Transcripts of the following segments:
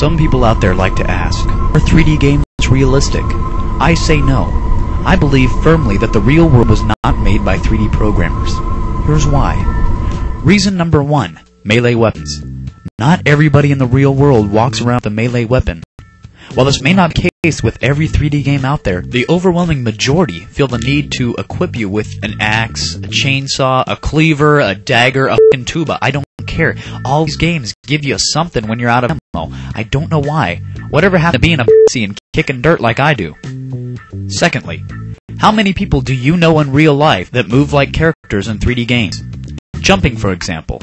Some people out there like to ask, are 3D games realistic? I say no. I believe firmly that the real world was not made by 3D programmers. Here's why. Reason number one, melee weapons. Not everybody in the real world walks around with a melee weapon. While this may not be the case with every 3D game out there, the overwhelming majority feel the need to equip you with an axe, a chainsaw, a cleaver, a dagger, a tuba. I don't care. All these games give you something when you're out of ammo. I don't know why. Whatever happened to being a pussy and kicking dirt like I do? Secondly, how many people do you know in real life that move like characters in 3D games? Jumping, for example.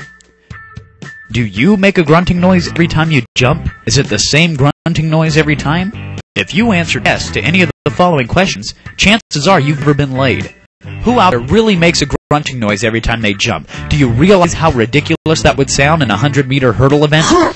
Do you make a grunting noise every time you jump? Is it the same grunting noise every time? If you answered yes to any of the following questions, chances are you've never been laid. Who out there really makes a grunting noise every time they jump? Do you realize how ridiculous that would sound in a 100 meter hurdle event? Oh,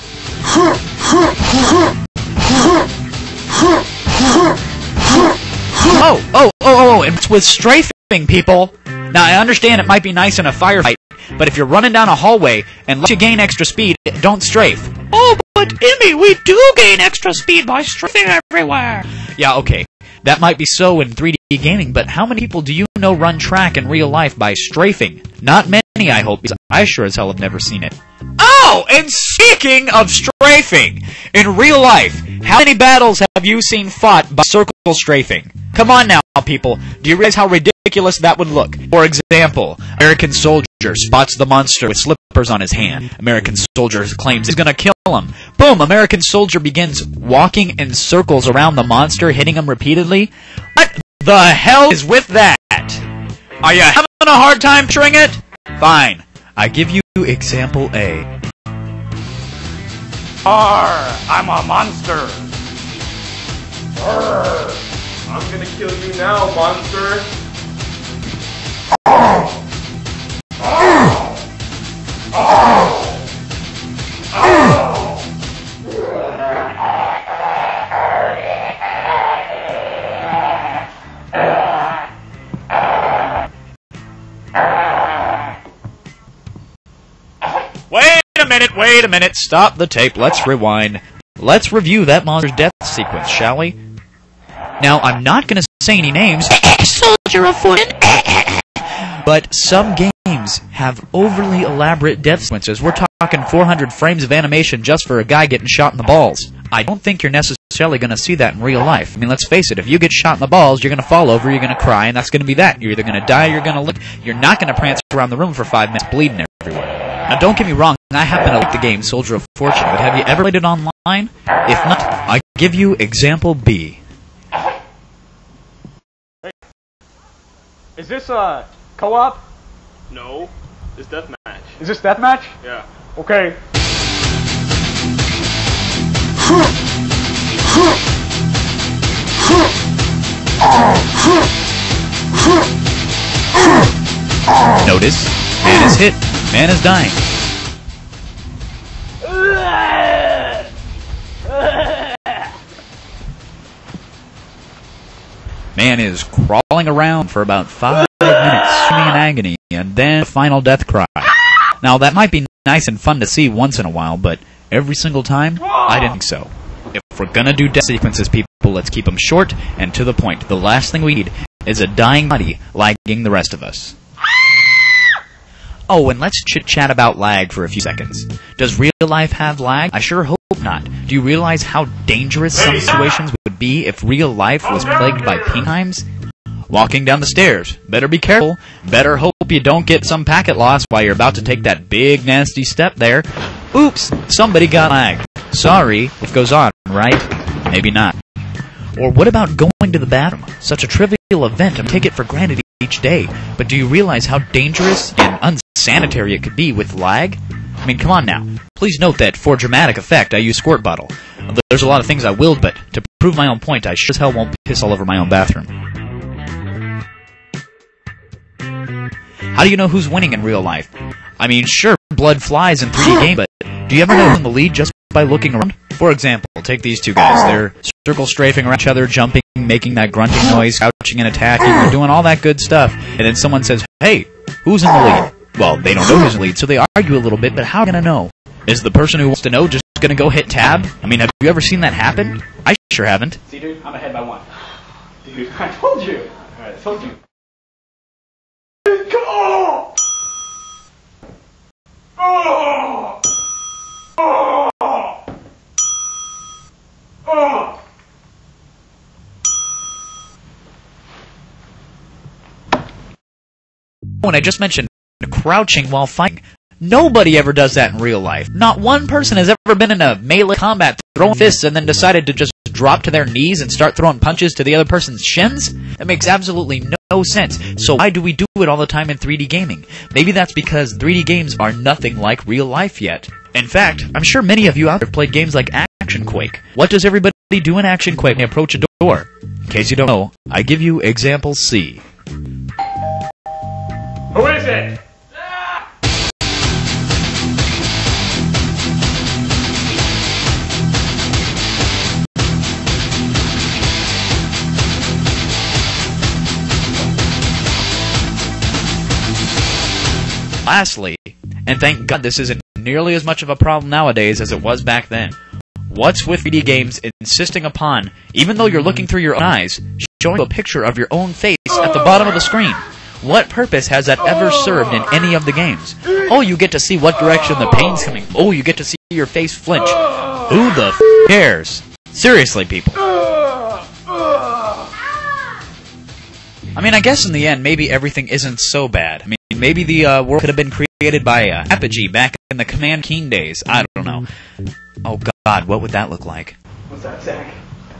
oh, oh, oh, oh, it's with strafing, people. Now, I understand it might be nice in a firefight, but if you're running down a hallway and let you gain extra speed, don't strafe. Oh, but Emmy, we do gain extra speed by strafing everywhere. Yeah, okay. That might be so in 3D gaming, but how many people do you know run track in real life by strafing? Not many, I hope, because I sure as hell have never seen it. Oh, and speaking of strafing, in real life, how many battles have you seen fought by circle strafing? Come on now, people. Do you realize how ridiculous that would look? For example, American soldier spots the monster with slippers on his hand. American soldier claims he's gonna kill him. Boom! American soldier begins walking in circles around the monster, hitting him repeatedly. What the hell is with that? Are you having a hard time picturing it? Fine. I give you example A. Arr, I'm a monster. Arr, I'm gonna kill you now, monster. Wait a minute, wait a minute. Stop the tape. Let's rewind. Let's review that monster's death sequence, shall we? Now, I'm not going to say any names. Soldier of fortune. But some games have overly elaborate death sequences. We're talking 400 frames of animation just for a guy getting shot in the balls. I don't think you're necessarily going to see that in real life. I mean, let's face it, if you get shot in the balls, you're going to fall over, you're going to cry, and that's going to be that. You're either going to die or you're going to look. You're not going to prance around the room for five minutes bleeding everywhere. Now, don't get me wrong, I happen to like the game Soldier of Fortune, but have you ever played it online? If not, I give you example B. Hey. Is this a co-op? No, it's deathmatch. Is this deathmatch? Yeah. Okay. Notice, man is hit, man is dying. Man is crawling around for about five minutes, screaming in agony, and then a final death cry. Now, that might be nice and fun to see once in a while, but every single time, I didn't think so. If we're gonna do death sequences, people, let's keep them short and to the point. The last thing we need is a dying body lagging the rest of us. Oh, and let's chit chat about lag for a few seconds. Does real life have lag? I sure hope not. Do you realize how dangerous some situations would be if real life was plagued by times? Walking down the stairs. Better be careful. Better hope you don't get some packet loss while you're about to take that big nasty step there. Oops, somebody got lag. Sorry, it goes on, right? Maybe not. Or what about going to the bathroom? Such a trivial event, I take it for granted each day. But do you realize how dangerous and unsanitary it could be with lag? I mean, come on now. Please note that for dramatic effect, I use squirt bottle. There's a lot of things I will, but to prove my own point, I sure as hell won't piss all over my own bathroom. How do you know who's winning in real life? I mean, sure, blood flies in 3D game, but do you ever know who's in the lead just by looking around? For example, take these two guys. They're circle strafing around each other, jumping, making that grunting noise, crouching and attacking, doing all that good stuff. And then someone says, hey, who's in the lead? Well, they don't know who's lead, so they argue a little bit, but how are they going to know? Is the person who wants to know just gonna go hit tab? I mean, have you ever seen that happen? I sure haven't. See, dude, I'm ahead by one. Dude, I told you. Alright, I told you. Oh! Oh! Oh! Oh! When I just mentioned crouching while fighting, nobody ever does that in real life. Not one person has ever been in a melee combat throwing fists and then decided to just drop to their knees and start throwing punches to the other person's shins? That makes absolutely no sense. So why do we do it all the time in 3D gaming? Maybe that's because 3D games are nothing like real life yet. In fact, I'm sure many of you out there have played games like Action Quake. What does everybody do in Action Quake when they approach a door? In case you don't know, I give you example C. Who is it? Lastly, and thank God this isn't nearly as much of a problem nowadays as it was back then. What's with 3D games insisting upon, even though you're looking through your own eyes, showing a picture of your own face at the bottom of the screen? What purpose has that ever served in any of the games? Oh, you get to see what direction the pain's coming. Oh, you get to see your face flinch. Who the f- cares? Seriously, people. I mean, I guess in the end, maybe everything isn't so bad. I mean, maybe the uh, world could have been created by uh, Apogee back in the Commander Keen days. I don't know. Oh God, what would that look like? What's that, Zach?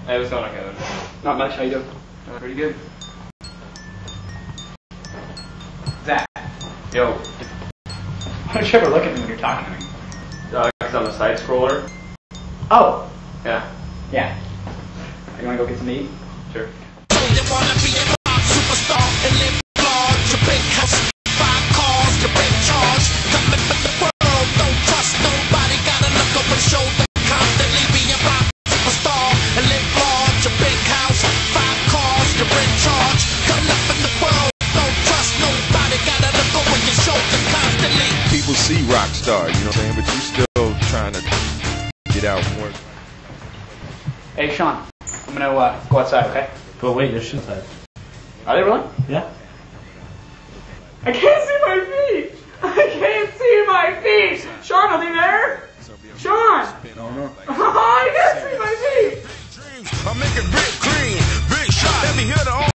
Hey, what's going on, Kevin? Not much. How you doing? Uh, pretty good. Zach, Yo, why don't you ever look at me when you're talking to me? uh, cause I'm a side scroller. Oh, Yeah, yeah. You wanna go get some to eat? sure. People see Rockstar, you know what I'm saying? But you're still trying to get out more. Hey, Sean, I'm gonna uh, go outside, okay? But wait, there's shit side. Are they really? Yeah. I can't see my feet! I can't see my feet! Sean, are they there? Sean! No, no. I can't see my feet! I make it big green, big shot. Let me hear the